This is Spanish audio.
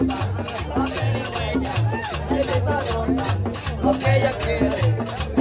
no tiene huella, es mi no que ella quiere.